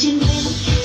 Kitchen Blue.